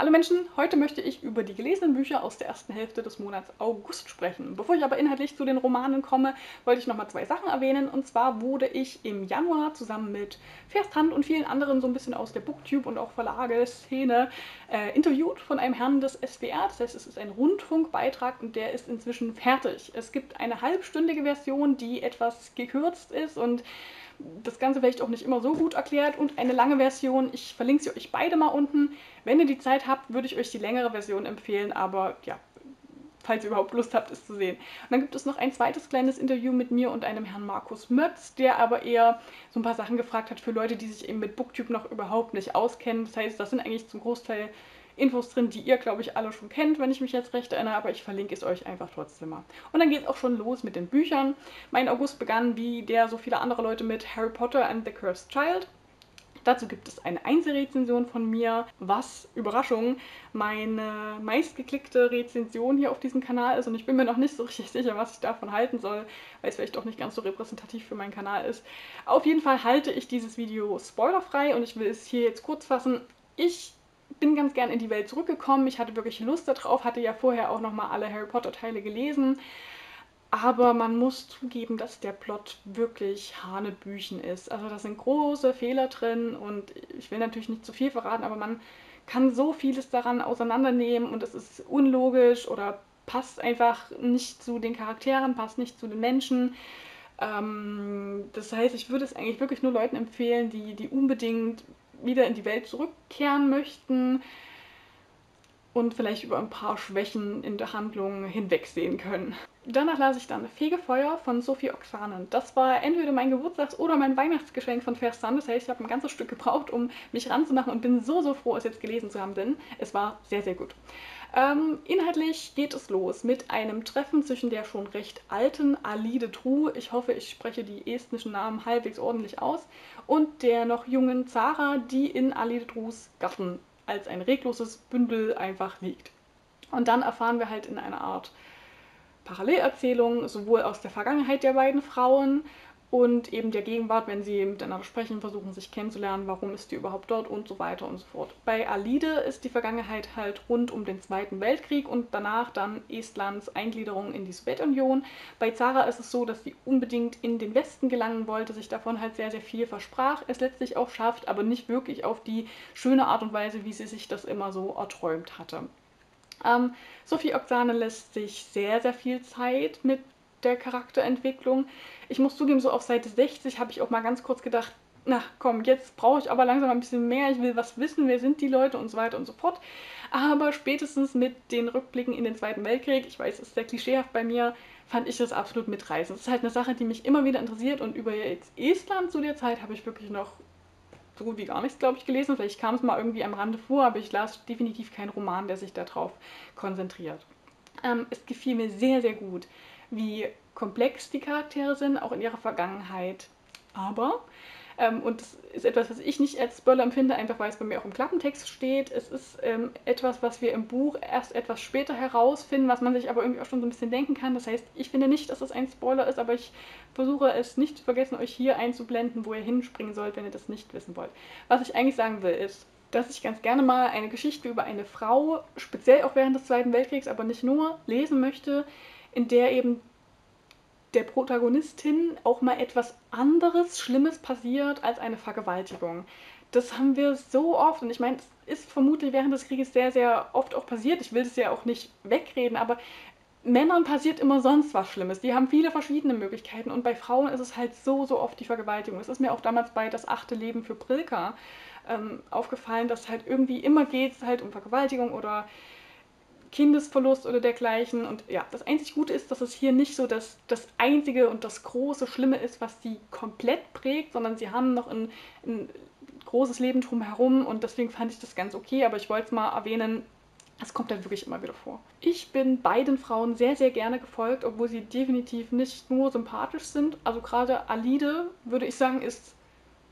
Hallo Menschen, heute möchte ich über die gelesenen Bücher aus der ersten Hälfte des Monats August sprechen. Bevor ich aber inhaltlich zu den Romanen komme, wollte ich noch mal zwei Sachen erwähnen. Und zwar wurde ich im Januar zusammen mit Fersthand und vielen anderen so ein bisschen aus der Booktube und auch Verlageszene äh, interviewt von einem Herrn des SWR. Das heißt, es ist ein Rundfunkbeitrag und der ist inzwischen fertig. Es gibt eine halbstündige Version, die etwas gekürzt ist und das Ganze vielleicht auch nicht immer so gut erklärt und eine lange Version. Ich verlinke sie euch beide mal unten. Wenn ihr die Zeit habt, würde ich euch die längere Version empfehlen, aber ja, falls ihr überhaupt Lust habt, es zu sehen. Und dann gibt es noch ein zweites kleines Interview mit mir und einem Herrn Markus Mötz, der aber eher so ein paar Sachen gefragt hat für Leute, die sich eben mit Booktube noch überhaupt nicht auskennen. Das heißt, das sind eigentlich zum Großteil Infos drin, die ihr, glaube ich, alle schon kennt, wenn ich mich jetzt recht erinnere, aber ich verlinke es euch einfach trotzdem mal. Und dann geht es auch schon los mit den Büchern. Mein August begann wie der so viele andere Leute mit Harry Potter and the Cursed Child. Dazu gibt es eine Einzelrezension von mir, was, Überraschung, meine meistgeklickte Rezension hier auf diesem Kanal ist. Und ich bin mir noch nicht so richtig sicher, was ich davon halten soll, weil es vielleicht doch nicht ganz so repräsentativ für meinen Kanal ist. Auf jeden Fall halte ich dieses Video spoilerfrei und ich will es hier jetzt kurz fassen. Ich bin ganz gern in die Welt zurückgekommen. Ich hatte wirklich Lust darauf, hatte ja vorher auch nochmal alle Harry Potter Teile gelesen. Aber man muss zugeben, dass der Plot wirklich Hanebüchen ist. Also da sind große Fehler drin und ich will natürlich nicht zu viel verraten, aber man kann so vieles daran auseinandernehmen und es ist unlogisch oder passt einfach nicht zu den Charakteren, passt nicht zu den Menschen. Ähm, das heißt, ich würde es eigentlich wirklich nur Leuten empfehlen, die, die unbedingt wieder in die Welt zurückkehren möchten und vielleicht über ein paar Schwächen in der Handlung hinwegsehen können. Danach las ich dann Fegefeuer von Sophie Oxanen. Das war entweder mein Geburtstags- oder mein Weihnachtsgeschenk von Versand. Das heißt, ich habe ein ganzes Stück gebraucht, um mich ranzumachen und bin so, so froh, es jetzt gelesen zu haben, denn es war sehr, sehr gut. Ähm, inhaltlich geht es los mit einem Treffen zwischen der schon recht alten Alide True, ich hoffe, ich spreche die estnischen Namen halbwegs ordentlich aus, und der noch jungen Zara, die in Alide Trues Garten als ein regloses Bündel einfach liegt. Und dann erfahren wir halt in einer Art Parallelerzählung sowohl aus der Vergangenheit der beiden Frauen und eben der Gegenwart, wenn sie miteinander sprechen, versuchen sich kennenzulernen, warum ist die überhaupt dort und so weiter und so fort. Bei Alide ist die Vergangenheit halt rund um den Zweiten Weltkrieg und danach dann Estlands Eingliederung in die Sowjetunion. Bei Zara ist es so, dass sie unbedingt in den Westen gelangen wollte, sich davon halt sehr, sehr viel versprach, es letztlich auch schafft, aber nicht wirklich auf die schöne Art und Weise, wie sie sich das immer so erträumt hatte. Ähm, Sophie Oksane lässt sich sehr, sehr viel Zeit mit der Charakterentwicklung. Ich muss zugeben, so auf Seite 60 habe ich auch mal ganz kurz gedacht, na komm, jetzt brauche ich aber langsam ein bisschen mehr, ich will was wissen, wer sind die Leute und so weiter und so fort. Aber spätestens mit den Rückblicken in den Zweiten Weltkrieg, ich weiß, es ist sehr klischeehaft bei mir, fand ich das absolut mitreißend. Das ist halt eine Sache, die mich immer wieder interessiert und über jetzt Estland zu der Zeit habe ich wirklich noch so gut wie gar nichts, glaube ich, gelesen. Vielleicht kam es mal irgendwie am Rande vor, aber ich las definitiv keinen Roman, der sich darauf konzentriert. Ähm, es gefiel mir sehr, sehr gut, wie komplex die Charaktere sind, auch in ihrer Vergangenheit. Aber, ähm, und das ist etwas, was ich nicht als Spoiler empfinde, einfach weil es bei mir auch im Klappentext steht, es ist ähm, etwas, was wir im Buch erst etwas später herausfinden, was man sich aber irgendwie auch schon so ein bisschen denken kann. Das heißt, ich finde nicht, dass es ein Spoiler ist, aber ich versuche es nicht zu vergessen, euch hier einzublenden, wo ihr hinspringen sollt, wenn ihr das nicht wissen wollt. Was ich eigentlich sagen will, ist, dass ich ganz gerne mal eine Geschichte über eine Frau, speziell auch während des Zweiten Weltkriegs, aber nicht nur, lesen möchte, in der eben der Protagonistin auch mal etwas anderes, Schlimmes passiert als eine Vergewaltigung. Das haben wir so oft und ich meine, es ist vermutlich während des Krieges sehr, sehr oft auch passiert. Ich will das ja auch nicht wegreden, aber Männern passiert immer sonst was Schlimmes. Die haben viele verschiedene Möglichkeiten und bei Frauen ist es halt so, so oft die Vergewaltigung. Es ist mir auch damals bei Das achte Leben für Prilka ähm, aufgefallen, dass halt irgendwie immer geht es halt um Vergewaltigung oder Kindesverlust oder dergleichen. Und ja, das einzig Gute ist, dass es hier nicht so das, das einzige und das große Schlimme ist, was sie komplett prägt, sondern sie haben noch ein, ein großes Leben drumherum und deswegen fand ich das ganz okay, aber ich wollte es mal erwähnen, es kommt dann wirklich immer wieder vor. Ich bin beiden Frauen sehr, sehr gerne gefolgt, obwohl sie definitiv nicht nur sympathisch sind. Also gerade Alide, würde ich sagen, ist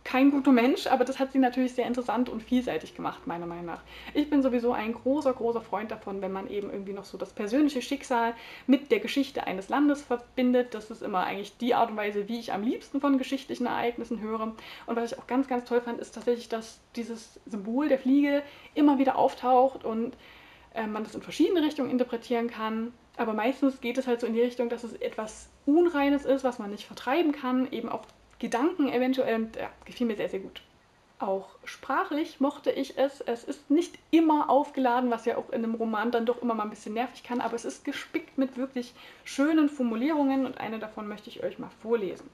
kein guter Mensch, aber das hat sie natürlich sehr interessant und vielseitig gemacht, meiner Meinung nach. Ich bin sowieso ein großer, großer Freund davon, wenn man eben irgendwie noch so das persönliche Schicksal mit der Geschichte eines Landes verbindet. Das ist immer eigentlich die Art und Weise, wie ich am liebsten von geschichtlichen Ereignissen höre. Und was ich auch ganz, ganz toll fand, ist tatsächlich, dass dieses Symbol der Fliege immer wieder auftaucht und äh, man das in verschiedene Richtungen interpretieren kann. Aber meistens geht es halt so in die Richtung, dass es etwas Unreines ist, was man nicht vertreiben kann, eben auch Gedanken eventuell. Und ja, gefiel mir sehr, sehr gut. Auch sprachlich mochte ich es. Es ist nicht immer aufgeladen, was ja auch in einem Roman dann doch immer mal ein bisschen nervig kann, aber es ist gespickt mit wirklich schönen Formulierungen und eine davon möchte ich euch mal vorlesen.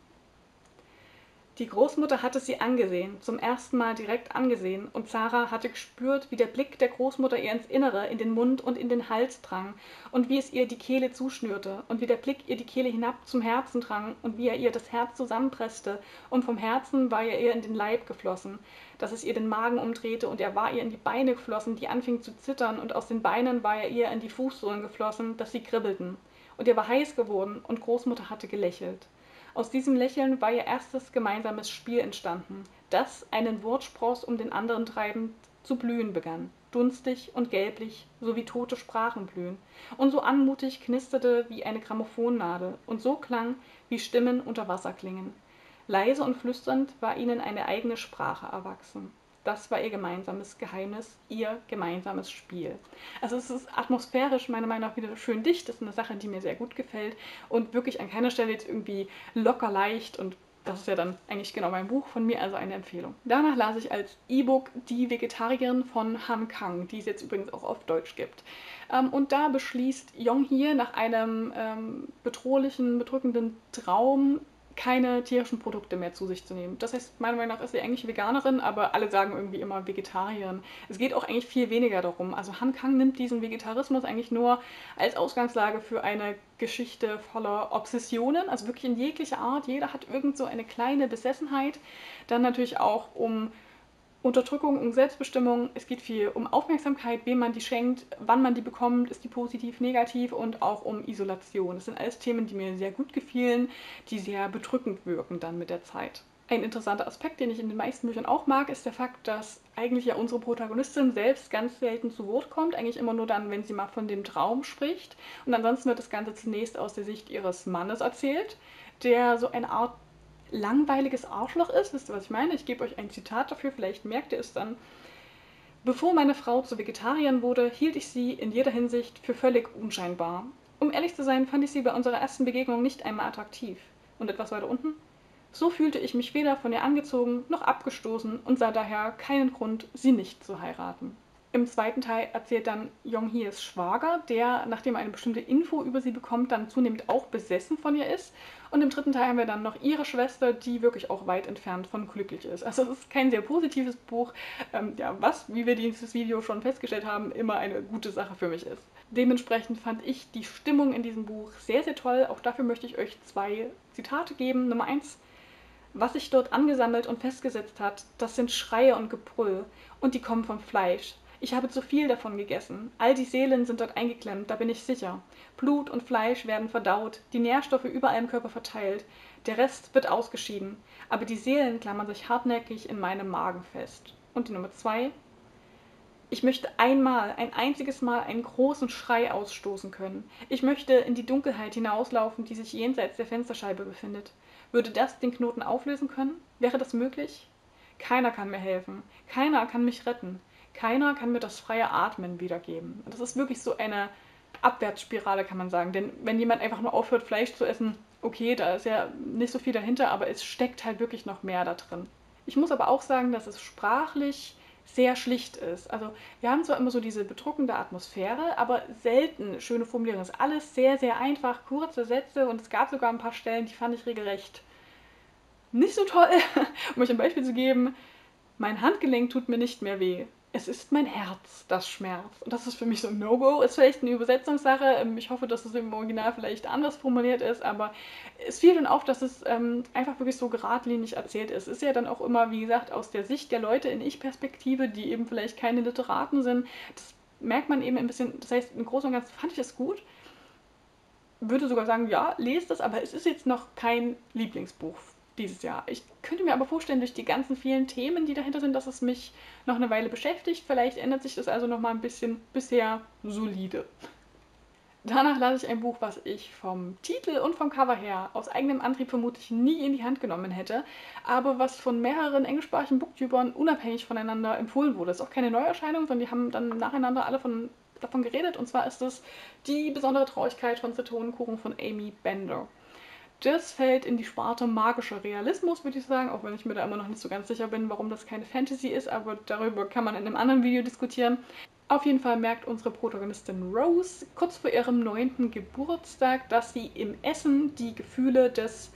Die Großmutter hatte sie angesehen, zum ersten Mal direkt angesehen, und Sarah hatte gespürt, wie der Blick der Großmutter ihr ins Innere, in den Mund und in den Hals drang, und wie es ihr die Kehle zuschnürte, und wie der Blick ihr die Kehle hinab zum Herzen drang, und wie er ihr das Herz zusammenpresste, und vom Herzen war er ihr in den Leib geflossen, dass es ihr den Magen umdrehte, und er war ihr in die Beine geflossen, die anfingen zu zittern, und aus den Beinen war er ihr in die Fußsohlen geflossen, dass sie kribbelten. Und er war heiß geworden, und Großmutter hatte gelächelt. Aus diesem Lächeln war ihr erstes gemeinsames Spiel entstanden, das, einen Wortspross um den anderen treibend, zu blühen begann, dunstig und gelblich, so wie tote Sprachen blühen, und so anmutig knisterte wie eine Grammophonnadel und so klang, wie Stimmen unter Wasser klingen. Leise und flüsternd war ihnen eine eigene Sprache erwachsen. Das war ihr gemeinsames Geheimnis, ihr gemeinsames Spiel. Also es ist atmosphärisch meiner Meinung nach wieder schön dicht. Das ist eine Sache, die mir sehr gut gefällt und wirklich an keiner Stelle jetzt irgendwie locker leicht und das ist ja dann eigentlich genau mein Buch von mir, also eine Empfehlung. Danach las ich als E-Book Die Vegetarierin von Han Kang, die es jetzt übrigens auch auf Deutsch gibt. Ähm, und da beschließt Yong hier nach einem ähm, bedrohlichen, bedrückenden Traum keine tierischen Produkte mehr zu sich zu nehmen. Das heißt, meiner Meinung nach ist sie eigentlich Veganerin, aber alle sagen irgendwie immer Vegetarierin. Es geht auch eigentlich viel weniger darum. Also Han Kang nimmt diesen Vegetarismus eigentlich nur als Ausgangslage für eine Geschichte voller Obsessionen, also wirklich in jeglicher Art. Jeder hat irgend so eine kleine Besessenheit. Dann natürlich auch um Unterdrückung und Selbstbestimmung. Es geht viel um Aufmerksamkeit, wem man die schenkt, wann man die bekommt, ist die positiv, negativ und auch um Isolation. Das sind alles Themen, die mir sehr gut gefielen, die sehr bedrückend wirken dann mit der Zeit. Ein interessanter Aspekt, den ich in den meisten Büchern auch mag, ist der Fakt, dass eigentlich ja unsere Protagonistin selbst ganz selten zu Wort kommt. Eigentlich immer nur dann, wenn sie mal von dem Traum spricht. Und ansonsten wird das Ganze zunächst aus der Sicht ihres Mannes erzählt, der so eine Art langweiliges Arschloch ist. Wisst ihr, was ich meine? Ich gebe euch ein Zitat dafür, vielleicht merkt ihr es dann. Bevor meine Frau zur Vegetarierin wurde, hielt ich sie in jeder Hinsicht für völlig unscheinbar. Um ehrlich zu sein, fand ich sie bei unserer ersten Begegnung nicht einmal attraktiv. Und etwas weiter unten? So fühlte ich mich weder von ihr angezogen noch abgestoßen und sah daher keinen Grund, sie nicht zu heiraten. Im zweiten Teil erzählt dann Yong-Hies Schwager, der, nachdem er eine bestimmte Info über sie bekommt, dann zunehmend auch besessen von ihr ist. Und im dritten Teil haben wir dann noch ihre Schwester, die wirklich auch weit entfernt von glücklich ist. Also es ist kein sehr positives Buch, ähm, ja, was, wie wir dieses Video schon festgestellt haben, immer eine gute Sache für mich ist. Dementsprechend fand ich die Stimmung in diesem Buch sehr, sehr toll. Auch dafür möchte ich euch zwei Zitate geben. Nummer eins. Was sich dort angesammelt und festgesetzt hat, das sind Schreie und Gebrüll. Und die kommen vom Fleisch. Ich habe zu viel davon gegessen. All die Seelen sind dort eingeklemmt, da bin ich sicher. Blut und Fleisch werden verdaut, die Nährstoffe überall im Körper verteilt. Der Rest wird ausgeschieden. Aber die Seelen klammern sich hartnäckig in meinem Magen fest. Und die Nummer zwei. Ich möchte einmal, ein einziges Mal einen großen Schrei ausstoßen können. Ich möchte in die Dunkelheit hinauslaufen, die sich jenseits der Fensterscheibe befindet. Würde das den Knoten auflösen können? Wäre das möglich? Keiner kann mir helfen. Keiner kann mich retten. Keiner kann mir das freie Atmen wiedergeben. Das ist wirklich so eine Abwärtsspirale, kann man sagen. Denn wenn jemand einfach nur aufhört, Fleisch zu essen, okay, da ist ja nicht so viel dahinter, aber es steckt halt wirklich noch mehr da drin. Ich muss aber auch sagen, dass es sprachlich sehr schlicht ist. Also wir haben zwar immer so diese bedruckende Atmosphäre, aber selten schöne Formulierungen. Es ist alles sehr, sehr einfach, kurze Sätze und es gab sogar ein paar Stellen, die fand ich regelrecht nicht so toll. um euch ein Beispiel zu geben, mein Handgelenk tut mir nicht mehr weh es ist mein Herz, das schmerzt. Und das ist für mich so ein No-Go. Ist vielleicht eine Übersetzungssache. Ähm, ich hoffe, dass es im Original vielleicht anders formuliert ist, aber es fiel dann auf, dass es ähm, einfach wirklich so geradlinig erzählt ist. Es ist ja dann auch immer, wie gesagt, aus der Sicht der Leute in Ich-Perspektive, die eben vielleicht keine Literaten sind. Das merkt man eben ein bisschen. Das heißt, im Großen und Ganzen fand ich das gut. Würde sogar sagen, ja, lest es, aber es ist jetzt noch kein Lieblingsbuch dieses Jahr. Ich könnte mir aber vorstellen, durch die ganzen vielen Themen, die dahinter sind, dass es mich noch eine Weile beschäftigt. Vielleicht ändert sich das also noch mal ein bisschen bisher solide. Danach las ich ein Buch, was ich vom Titel und vom Cover her aus eigenem Antrieb vermutlich nie in die Hand genommen hätte, aber was von mehreren englischsprachigen Booktubern unabhängig voneinander empfohlen wurde. Es ist auch keine Neuerscheinung, sondern die haben dann nacheinander alle von, davon geredet. Und zwar ist es Die besondere Traurigkeit von Zitronenkuchen von Amy Bender. Das fällt in die Sparte magischer Realismus, würde ich sagen, auch wenn ich mir da immer noch nicht so ganz sicher bin, warum das keine Fantasy ist, aber darüber kann man in einem anderen Video diskutieren. Auf jeden Fall merkt unsere Protagonistin Rose kurz vor ihrem neunten Geburtstag, dass sie im Essen die Gefühle des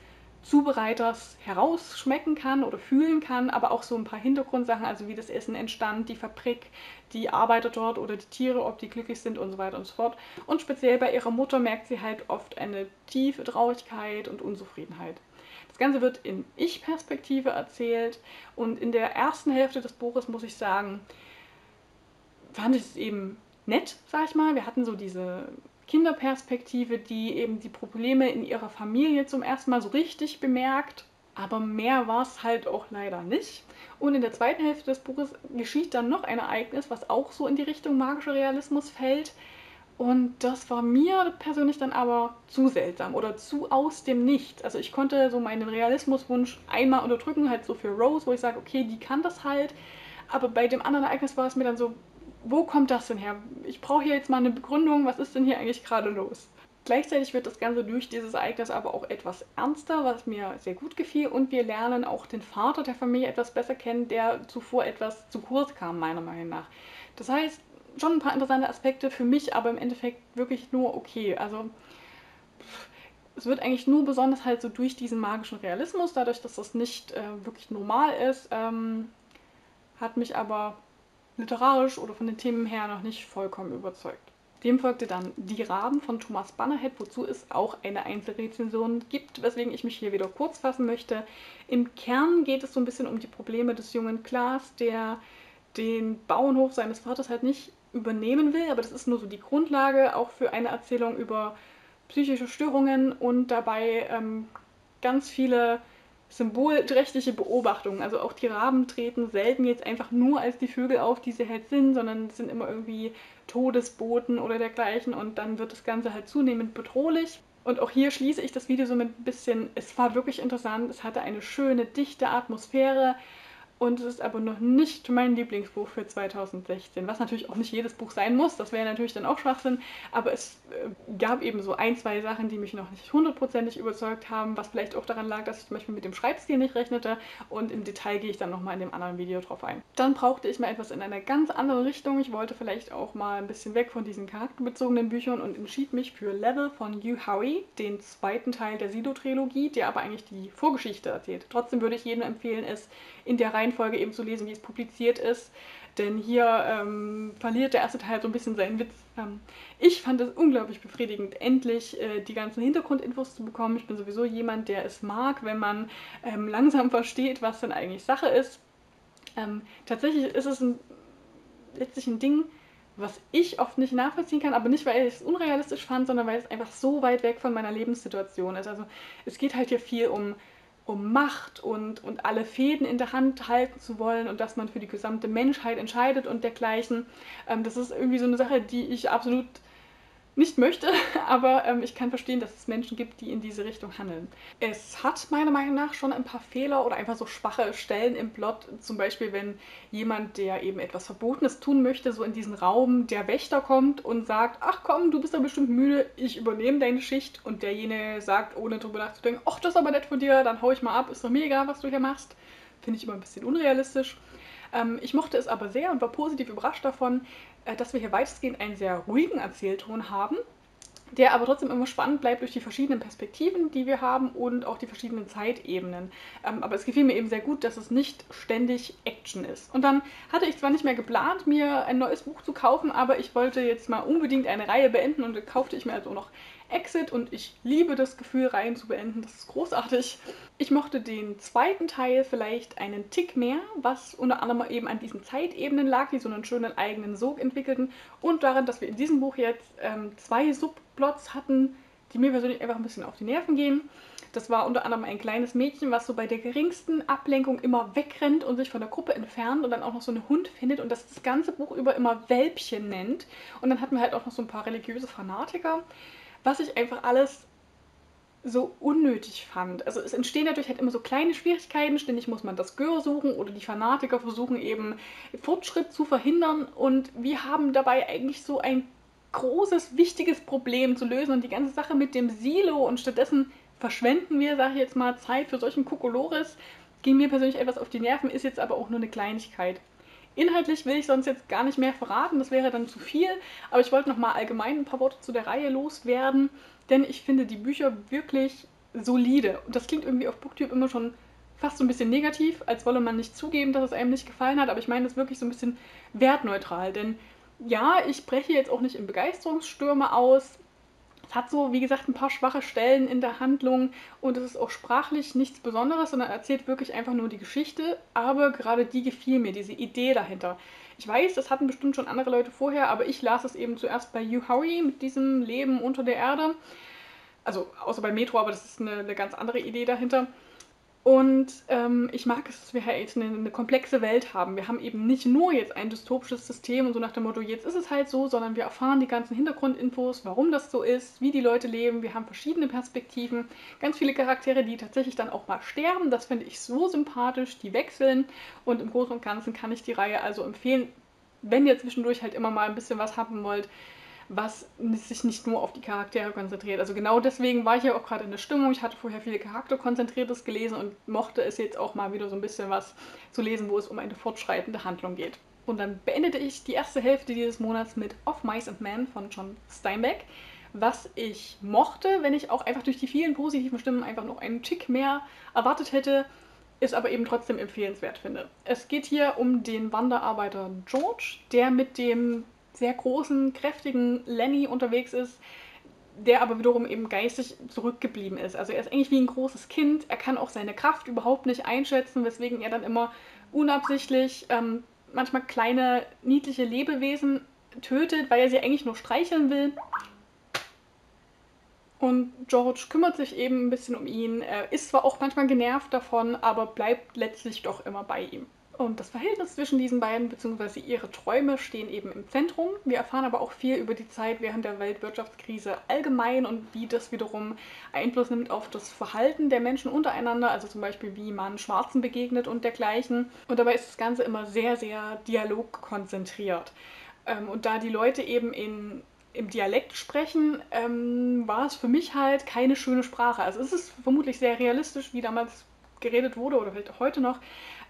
Zubereiters herausschmecken kann oder fühlen kann, aber auch so ein paar Hintergrundsachen, also wie das Essen entstand, die Fabrik, die Arbeiter dort oder die Tiere, ob die glücklich sind und so weiter und so fort. Und speziell bei ihrer Mutter merkt sie halt oft eine tiefe Traurigkeit und Unzufriedenheit. Das Ganze wird in Ich-Perspektive erzählt und in der ersten Hälfte des Buches muss ich sagen, fand ich es eben nett, sag ich mal. Wir hatten so diese Kinderperspektive, die eben die Probleme in ihrer Familie zum ersten Mal so richtig bemerkt. Aber mehr war es halt auch leider nicht. Und in der zweiten Hälfte des Buches geschieht dann noch ein Ereignis, was auch so in die Richtung magischer Realismus fällt. Und das war mir persönlich dann aber zu seltsam oder zu aus dem Nichts. Also ich konnte so meinen Realismuswunsch einmal unterdrücken, halt so für Rose, wo ich sage, okay, die kann das halt. Aber bei dem anderen Ereignis war es mir dann so, wo kommt das denn her? Ich brauche hier jetzt mal eine Begründung, was ist denn hier eigentlich gerade los? Gleichzeitig wird das Ganze durch dieses Ereignis aber auch etwas ernster, was mir sehr gut gefiel. Und wir lernen auch den Vater der Familie etwas besser kennen, der zuvor etwas zu kurz kam, meiner Meinung nach. Das heißt, schon ein paar interessante Aspekte für mich, aber im Endeffekt wirklich nur okay. Also es wird eigentlich nur besonders halt so durch diesen magischen Realismus, dadurch, dass das nicht äh, wirklich normal ist, ähm, hat mich aber literarisch oder von den Themen her noch nicht vollkommen überzeugt. Dem folgte dann Die Raben von Thomas Bannerhead, wozu es auch eine Einzelrezension gibt, weswegen ich mich hier wieder kurz fassen möchte. Im Kern geht es so ein bisschen um die Probleme des jungen Klaas, der den Bauernhof seines Vaters halt nicht übernehmen will, aber das ist nur so die Grundlage auch für eine Erzählung über psychische Störungen und dabei ähm, ganz viele symbolträchtige Beobachtungen. Also auch die Raben treten selten jetzt einfach nur als die Vögel auf, die sie halt sind, sondern sind immer irgendwie Todesboten oder dergleichen und dann wird das Ganze halt zunehmend bedrohlich. Und auch hier schließe ich das Video so mit ein bisschen, es war wirklich interessant, es hatte eine schöne, dichte Atmosphäre, und es ist aber noch nicht mein Lieblingsbuch für 2016, was natürlich auch nicht jedes Buch sein muss, das wäre natürlich dann auch Schwachsinn, aber es äh, gab eben so ein, zwei Sachen, die mich noch nicht hundertprozentig überzeugt haben, was vielleicht auch daran lag, dass ich zum Beispiel mit dem Schreibstil nicht rechnete und im Detail gehe ich dann nochmal in dem anderen Video drauf ein. Dann brauchte ich mal etwas in eine ganz andere Richtung, ich wollte vielleicht auch mal ein bisschen weg von diesen charakterbezogenen Büchern und entschied mich für Level von Hugh Howey, den zweiten Teil der Sido-Trilogie, der aber eigentlich die Vorgeschichte erzählt. Trotzdem würde ich jedem empfehlen, es in der Reihe Reihenfolge eben zu lesen, wie es publiziert ist. Denn hier ähm, verliert der erste Teil so ein bisschen seinen Witz. Ähm, ich fand es unglaublich befriedigend, endlich äh, die ganzen Hintergrundinfos zu bekommen. Ich bin sowieso jemand, der es mag, wenn man ähm, langsam versteht, was denn eigentlich Sache ist. Ähm, tatsächlich ist es ein, letztlich ein Ding, was ich oft nicht nachvollziehen kann, aber nicht, weil ich es unrealistisch fand, sondern weil es einfach so weit weg von meiner Lebenssituation ist. Also es geht halt hier viel um um Macht und, und alle Fäden in der Hand halten zu wollen und dass man für die gesamte Menschheit entscheidet und dergleichen. Ähm, das ist irgendwie so eine Sache, die ich absolut nicht möchte, aber ähm, ich kann verstehen, dass es Menschen gibt, die in diese Richtung handeln. Es hat meiner Meinung nach schon ein paar Fehler oder einfach so schwache Stellen im Plot. Zum Beispiel, wenn jemand, der eben etwas Verbotenes tun möchte, so in diesen Raum der Wächter kommt und sagt, ach komm, du bist doch bestimmt müde, ich übernehme deine Schicht und derjenige sagt, ohne drüber nachzudenken, ach, das ist aber nett von dir, dann hau ich mal ab, ist doch mega, was du hier machst. Finde ich immer ein bisschen unrealistisch. Ähm, ich mochte es aber sehr und war positiv überrascht davon, dass wir hier weitestgehend einen sehr ruhigen Erzählton haben, der aber trotzdem immer spannend bleibt durch die verschiedenen Perspektiven, die wir haben und auch die verschiedenen Zeitebenen. Ähm, aber es gefiel mir eben sehr gut, dass es nicht ständig Action ist. Und dann hatte ich zwar nicht mehr geplant, mir ein neues Buch zu kaufen, aber ich wollte jetzt mal unbedingt eine Reihe beenden und kaufte ich mir also noch Exit und ich liebe das Gefühl, Reihen zu beenden. Das ist großartig. Ich mochte den zweiten Teil vielleicht einen Tick mehr, was unter anderem eben an diesen Zeitebenen lag, die so einen schönen eigenen Sog entwickelten und daran, dass wir in diesem Buch jetzt ähm, zwei Subplots hatten, die mir persönlich einfach ein bisschen auf die Nerven gehen. Das war unter anderem ein kleines Mädchen, was so bei der geringsten Ablenkung immer wegrennt und sich von der Gruppe entfernt und dann auch noch so einen Hund findet und das das ganze Buch über immer Welpchen nennt. Und dann hatten wir halt auch noch so ein paar religiöse Fanatiker, was ich einfach alles so unnötig fand. Also es entstehen dadurch halt immer so kleine Schwierigkeiten. Ständig muss man das Gör suchen oder die Fanatiker versuchen eben Fortschritt zu verhindern. Und wir haben dabei eigentlich so ein großes, wichtiges Problem zu lösen und die ganze Sache mit dem Silo und stattdessen verschwenden wir, sage ich jetzt mal, Zeit für solchen Kokolores. Ging mir persönlich etwas auf die Nerven, ist jetzt aber auch nur eine Kleinigkeit. Inhaltlich will ich sonst jetzt gar nicht mehr verraten, das wäre dann zu viel, aber ich wollte noch mal allgemein ein paar Worte zu der Reihe loswerden denn ich finde die Bücher wirklich solide. Und das klingt irgendwie auf Booktube immer schon fast so ein bisschen negativ, als wolle man nicht zugeben, dass es einem nicht gefallen hat, aber ich meine das wirklich so ein bisschen wertneutral. Denn ja, ich breche jetzt auch nicht in Begeisterungsstürme aus. Es hat so, wie gesagt, ein paar schwache Stellen in der Handlung und es ist auch sprachlich nichts Besonderes, sondern erzählt wirklich einfach nur die Geschichte. Aber gerade die gefiel mir, diese Idee dahinter. Ich weiß, das hatten bestimmt schon andere Leute vorher, aber ich las es eben zuerst bei Hugh Howey mit diesem Leben unter der Erde. Also außer bei Metro, aber das ist eine, eine ganz andere Idee dahinter. Und ähm, ich mag es, dass wir halt eine, eine, komplexe Welt haben. Wir haben eben nicht nur jetzt ein dystopisches System und so nach dem Motto, jetzt ist es halt so, sondern wir erfahren die ganzen Hintergrundinfos, warum das so ist, wie die Leute leben. Wir haben verschiedene Perspektiven, ganz viele Charaktere, die tatsächlich dann auch mal sterben. Das finde ich so sympathisch, die wechseln. Und im Großen und Ganzen kann ich die Reihe also empfehlen, wenn ihr zwischendurch halt immer mal ein bisschen was haben wollt was sich nicht nur auf die Charaktere konzentriert. Also genau deswegen war ich ja auch gerade in der Stimmung. Ich hatte vorher viele Charakterkonzentriertes gelesen und mochte es jetzt auch mal wieder so ein bisschen was zu lesen, wo es um eine fortschreitende Handlung geht. Und dann beendete ich die erste Hälfte dieses Monats mit Of Mice and Men von John Steinbeck, was ich mochte, wenn ich auch einfach durch die vielen positiven Stimmen einfach noch einen Tick mehr erwartet hätte, ist aber eben trotzdem empfehlenswert finde. Es geht hier um den Wanderarbeiter George, der mit dem sehr großen, kräftigen Lenny unterwegs ist, der aber wiederum eben geistig zurückgeblieben ist. Also er ist eigentlich wie ein großes Kind, er kann auch seine Kraft überhaupt nicht einschätzen, weswegen er dann immer unabsichtlich ähm, manchmal kleine, niedliche Lebewesen tötet, weil er sie eigentlich nur streicheln will. Und George kümmert sich eben ein bisschen um ihn. Ist zwar auch manchmal genervt davon, aber bleibt letztlich doch immer bei ihm. Und das Verhältnis zwischen diesen beiden bzw. ihre Träume stehen eben im Zentrum. Wir erfahren aber auch viel über die Zeit während der Weltwirtschaftskrise allgemein und wie das wiederum Einfluss nimmt auf das Verhalten der Menschen untereinander, also zum Beispiel wie man Schwarzen begegnet und dergleichen. Und dabei ist das Ganze immer sehr, sehr dialogkonzentriert. Ähm, und da die Leute eben in im Dialekt sprechen, ähm, war es für mich halt keine schöne Sprache. Also es ist vermutlich sehr realistisch, wie damals geredet wurde oder vielleicht auch heute noch.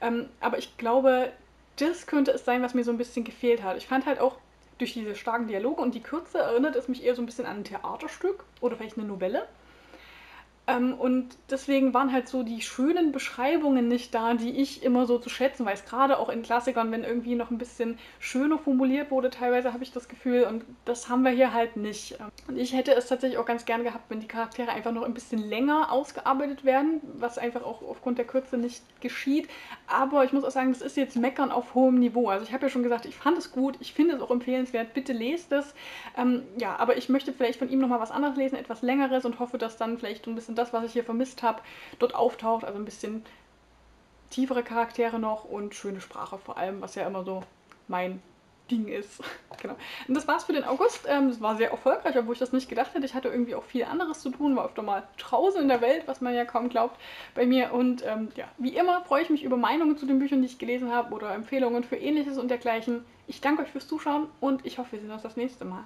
Ähm, aber ich glaube, das könnte es sein, was mir so ein bisschen gefehlt hat. Ich fand halt auch durch diese starken Dialoge und die Kürze erinnert es mich eher so ein bisschen an ein Theaterstück oder vielleicht eine Novelle. Ähm, und deswegen waren halt so die schönen Beschreibungen nicht da, die ich immer so zu schätzen weiß. Gerade auch in Klassikern, wenn irgendwie noch ein bisschen schöner formuliert wurde, teilweise habe ich das Gefühl. Und das haben wir hier halt nicht. Und ich hätte es tatsächlich auch ganz gern gehabt, wenn die Charaktere einfach noch ein bisschen länger ausgearbeitet werden, was einfach auch aufgrund der Kürze nicht geschieht. Aber ich muss auch sagen, das ist jetzt Meckern auf hohem Niveau. Also ich habe ja schon gesagt, ich fand es gut, ich finde es auch empfehlenswert. Bitte lest es. Ähm, ja, aber ich möchte vielleicht von ihm nochmal was anderes lesen, etwas längeres und hoffe, dass dann vielleicht ein bisschen das, was ich hier vermisst habe, dort auftaucht. Also ein bisschen tiefere Charaktere noch und schöne Sprache vor allem, was ja immer so mein Ding ist. genau. Und das war's für den August. Ähm, es war sehr erfolgreich, obwohl ich das nicht gedacht hätte. Ich hatte irgendwie auch viel anderes zu tun, war öfter mal draußen in der Welt, was man ja kaum glaubt bei mir. Und ähm, ja, wie immer freue ich mich über Meinungen zu den Büchern, die ich gelesen habe oder Empfehlungen für ähnliches und dergleichen. Ich danke euch fürs Zuschauen und ich hoffe, wir sehen uns das nächste Mal.